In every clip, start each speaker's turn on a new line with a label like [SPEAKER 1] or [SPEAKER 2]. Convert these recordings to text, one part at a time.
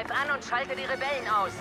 [SPEAKER 1] Greift an und schalte die Rebellen aus.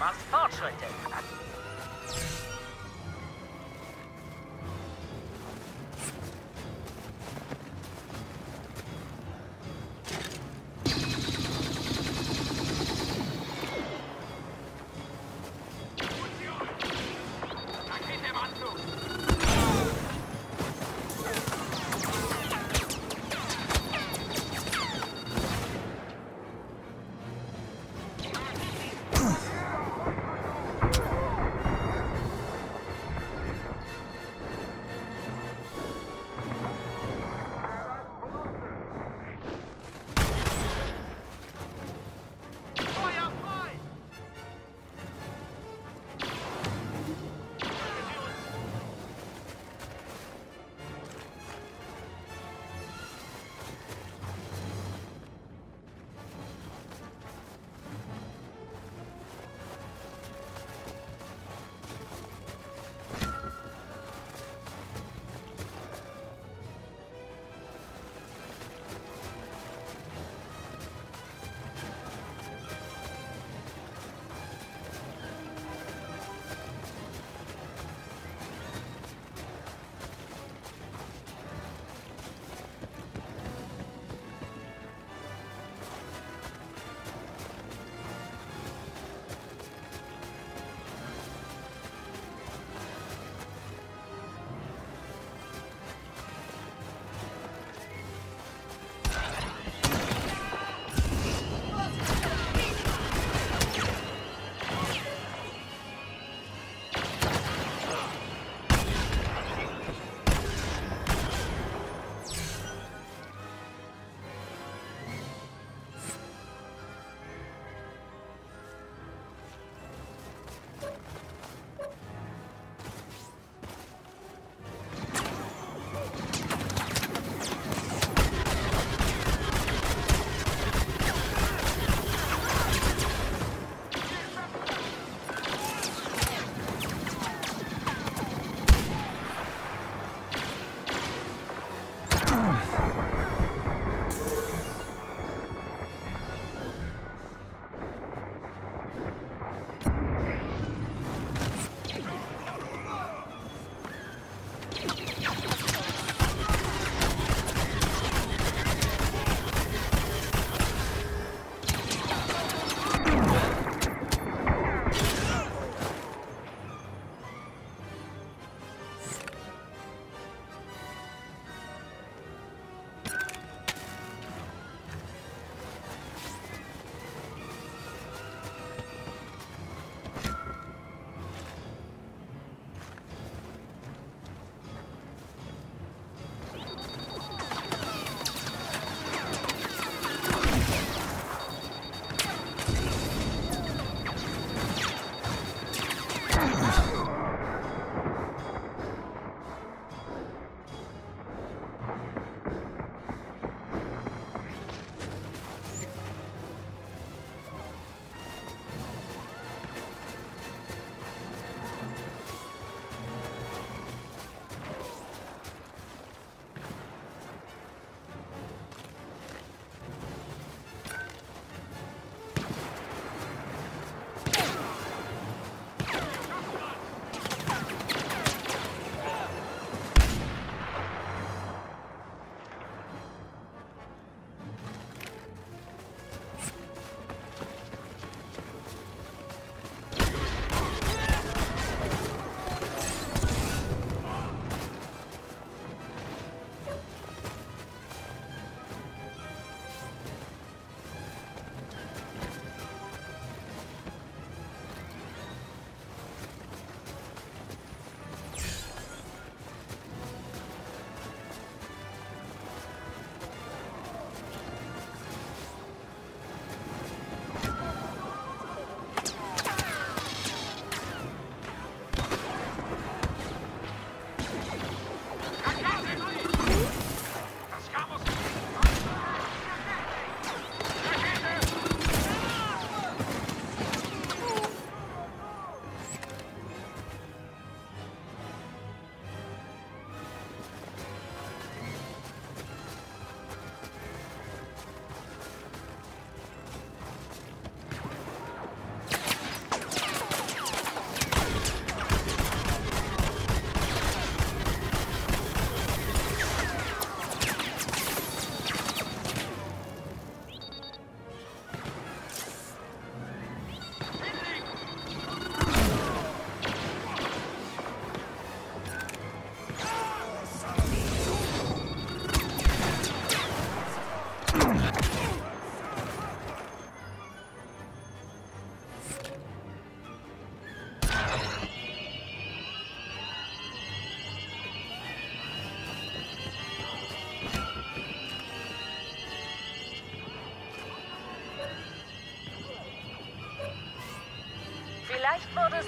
[SPEAKER 1] Machst Fortschritte.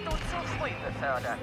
[SPEAKER 1] Unterstützungsfreunde fördert.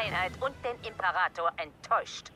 [SPEAKER 1] Einheit und den Imperator enttäuscht.